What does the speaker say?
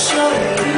show.